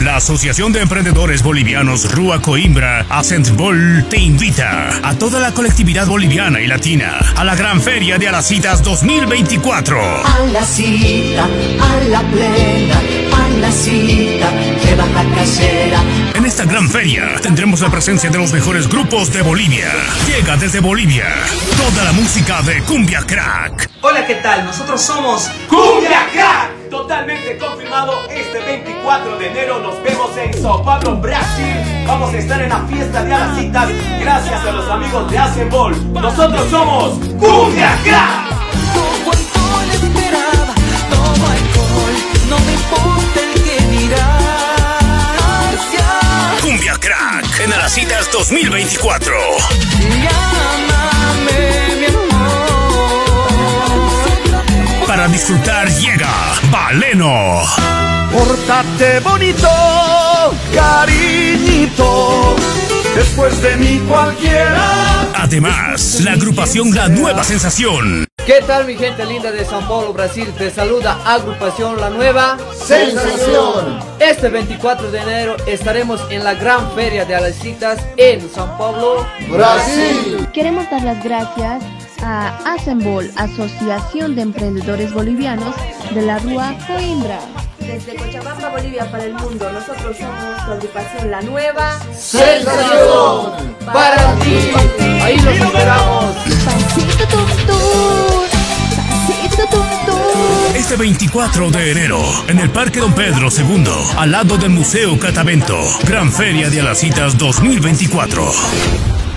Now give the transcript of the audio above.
La Asociación de Emprendedores Bolivianos Rua Coimbra, Ascentbol, te invita a toda la colectividad boliviana y latina a la Gran Feria de Alacitas 2024. A la cita, a la plena, a la cita, que baja casera. En esta gran feria tendremos la presencia de los mejores grupos de Bolivia. Llega desde Bolivia toda la música de Cumbia Crack. Hola, ¿qué tal? Nosotros somos ¡Cumbia Crack! Totalmente confirmado, este 24 de enero nos vemos en Sao Paulo, Brasil. Vamos a estar en la fiesta de Alacitas gracias a los amigos de Hacen Nosotros somos Cumbia Crack. Cumbia Crack en Alacitas 2024. llámame Para disfrutar llega Valeno. Pórtate bonito, cariñito. Después de mí cualquiera. Además, la agrupación La Nueva Sensación. ¿Qué tal mi gente linda de San Paulo, Brasil? Te saluda Agrupación La Nueva Sensación. Este 24 de enero estaremos en la gran feria de Alacitas en San Pablo. Brasil. Queremos dar las gracias a Asembol, Asociación de Emprendedores Bolivianos de la Rúa Coimbra. Desde Cochabamba, Bolivia para el mundo, nosotros somos tu agrupación La Nueva. Sensación. Para ti, ahí los esperamos. Pasito tum tum, pasito tum tum. Este 24 de enero, en el Parque Don Pedro II, al lado del Museo Catavento, Gran Feria de Alacitas 2024.